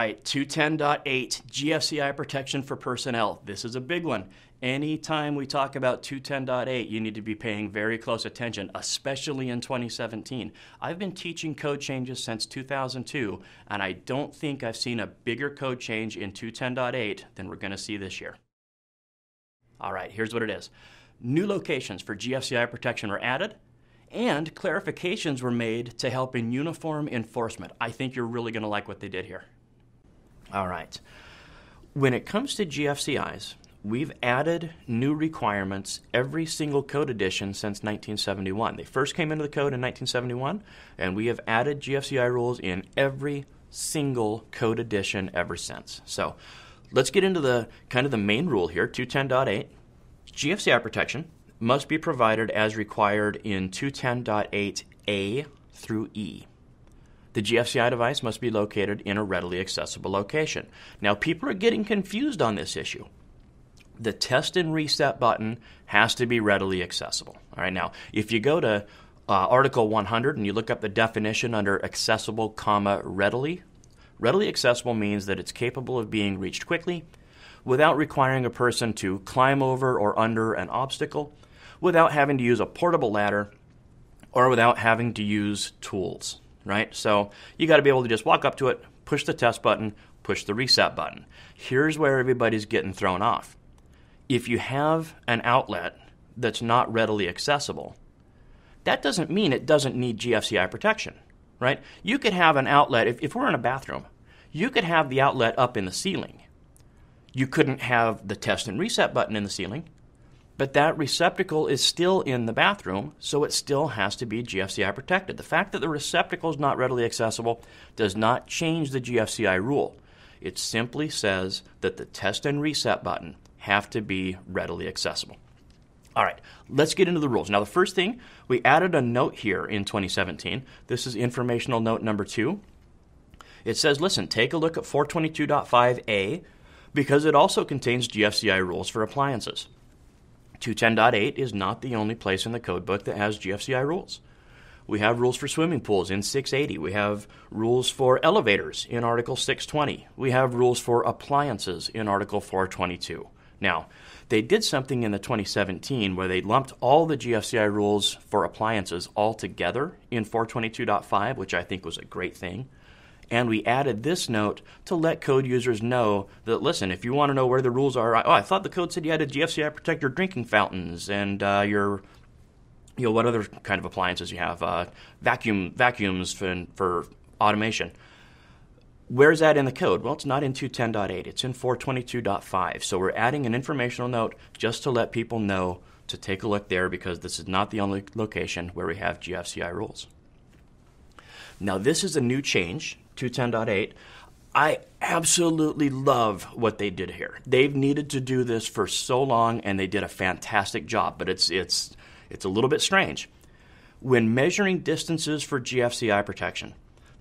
right, 210.8 GFCI protection for personnel. This is a big one. Anytime we talk about 210.8, you need to be paying very close attention, especially in 2017. I've been teaching code changes since 2002, and I don't think I've seen a bigger code change in 210.8 than we're going to see this year. All right, here's what it is. New locations for GFCI protection were added, and clarifications were made to help in uniform enforcement. I think you're really going to like what they did here. All right. When it comes to GFCIs, we've added new requirements every single code edition since 1971. They first came into the code in 1971, and we have added GFCI rules in every single code edition ever since. So let's get into the kind of the main rule here 210.8. GFCI protection must be provided as required in 210.8a through E. The GFCI device must be located in a readily accessible location. Now, people are getting confused on this issue. The test and reset button has to be readily accessible. All right, now, if you go to uh, Article 100 and you look up the definition under accessible, comma, readily, readily accessible means that it's capable of being reached quickly without requiring a person to climb over or under an obstacle, without having to use a portable ladder, or without having to use tools right? So you got to be able to just walk up to it, push the test button, push the reset button. Here's where everybody's getting thrown off. If you have an outlet that's not readily accessible, that doesn't mean it doesn't need GFCI protection, right? You could have an outlet, if, if we're in a bathroom, you could have the outlet up in the ceiling. You couldn't have the test and reset button in the ceiling but that receptacle is still in the bathroom, so it still has to be GFCI protected. The fact that the receptacle is not readily accessible does not change the GFCI rule. It simply says that the test and reset button have to be readily accessible. All right, let's get into the rules. Now, the first thing, we added a note here in 2017. This is informational note number two. It says, listen, take a look at 422.5a because it also contains GFCI rules for appliances. 210.8 is not the only place in the codebook that has GFCI rules. We have rules for swimming pools in 680. We have rules for elevators in Article 620. We have rules for appliances in Article 422. Now, they did something in the 2017 where they lumped all the GFCI rules for appliances all together in 422.5, which I think was a great thing. And we added this note to let code users know that, listen, if you want to know where the rules are, oh, I thought the code said you had to GFCI protect your drinking fountains and uh, your, you know, what other kind of appliances you have, uh, vacuum vacuums for, for automation. Where's that in the code? Well, it's not in 210.8, it's in 422.5. So we're adding an informational note just to let people know to take a look there because this is not the only location where we have GFCI rules. Now, this is a new change 210.8. I absolutely love what they did here. They've needed to do this for so long and they did a fantastic job, but it's it's it's a little bit strange. When measuring distances for GFCI protection,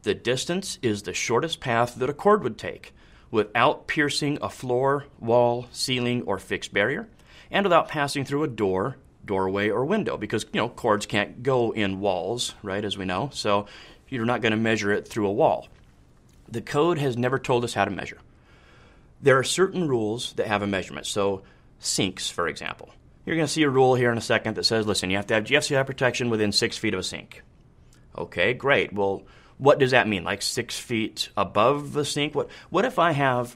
the distance is the shortest path that a cord would take without piercing a floor, wall, ceiling, or fixed barrier, and without passing through a door, doorway, or window because you know cords can't go in walls, right, as we know. So you're not going to measure it through a wall. The code has never told us how to measure. There are certain rules that have a measurement. So, sinks, for example. You're going to see a rule here in a second that says, listen, you have to have GFCI protection within six feet of a sink. Okay, great. Well, what does that mean? Like six feet above the sink? What what if I have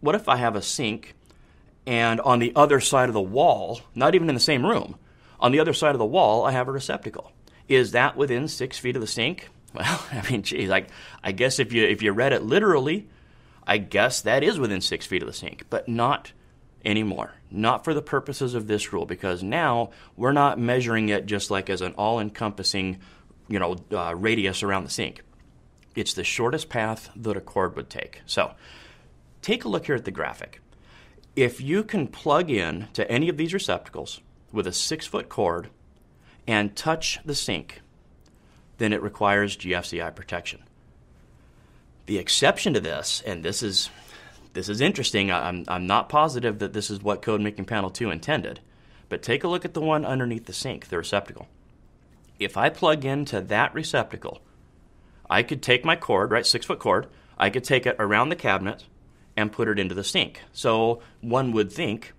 what if I have a sink and on the other side of the wall, not even in the same room, on the other side of the wall I have a receptacle? Is that within six feet of the sink? Well, I mean, geez, like I guess if you if you read it literally, I guess that is within six feet of the sink, but not anymore. Not for the purposes of this rule, because now we're not measuring it just like as an all-encompassing, you know, uh, radius around the sink. It's the shortest path that a cord would take. So, take a look here at the graphic. If you can plug in to any of these receptacles with a six-foot cord and touch the sink then it requires GFCI protection. The exception to this, and this is this is interesting. I'm, I'm not positive that this is what Code Making Panel 2 intended, but take a look at the one underneath the sink, the receptacle. If I plug into that receptacle, I could take my cord, right, six foot cord, I could take it around the cabinet and put it into the sink. So one would think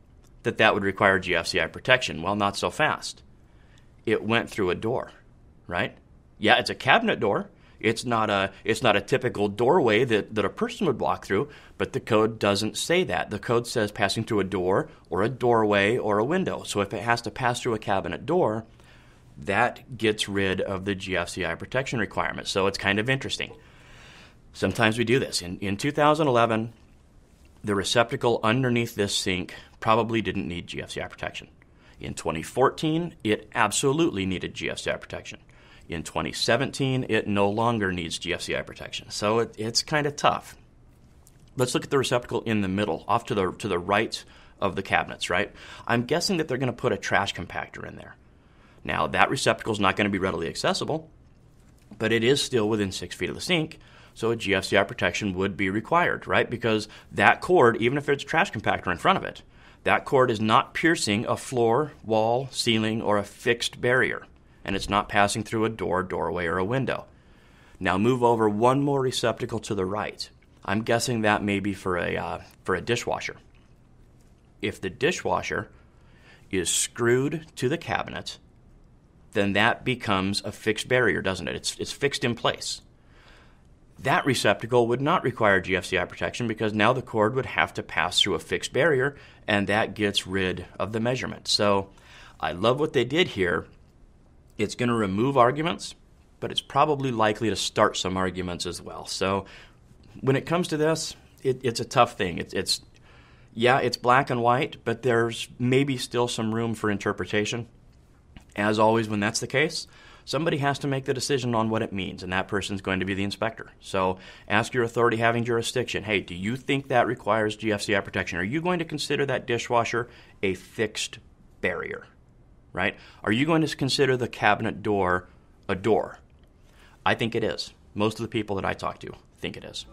that that would require GFCI protection. Well, not so fast. It went through a door, right? Yeah, it's a cabinet door. It's not a it's not a typical doorway that, that a person would walk through, but the code doesn't say that. The code says passing through a door or a doorway or a window. So if it has to pass through a cabinet door, that gets rid of the GFCI protection requirement. So it's kind of interesting. Sometimes we do this. In, in 2011, the receptacle underneath this sink probably didn't need GFCI protection. In 2014, it absolutely needed GFCI protection. In 2017, it no longer needs GFCI protection. So it, it's kind of tough. Let's look at the receptacle in the middle, off to the, to the right of the cabinets, right? I'm guessing that they're going to put a trash compactor in there. Now, that receptacle is not going to be readily accessible, but it is still within six feet of the sink, so a GFCI protection would be required, right? Because that cord, even if there's a trash compactor in front of it, that cord is not piercing a floor, wall, ceiling, or a fixed barrier, and it's not passing through a door, doorway, or a window. Now move over one more receptacle to the right. I'm guessing that may be for a uh, for a dishwasher. If the dishwasher is screwed to the cabinet, then that becomes a fixed barrier, doesn't it? It's, it's fixed in place. That receptacle would not require GFCI protection because now the cord would have to pass through a fixed barrier, and that gets rid of the measurement. So I love what they did here. It's going to remove arguments, but it's probably likely to start some arguments as well. So when it comes to this, it, it's a tough thing. It, it's yeah, it's black and white, but there's maybe still some room for interpretation. As always, when that's the case, somebody has to make the decision on what it means, and that person's going to be the inspector. So ask your authority having jurisdiction hey, do you think that requires GFCI protection? Are you going to consider that dishwasher a fixed barrier? Right? Are you going to consider the cabinet door a door? I think it is. Most of the people that I talk to think it is.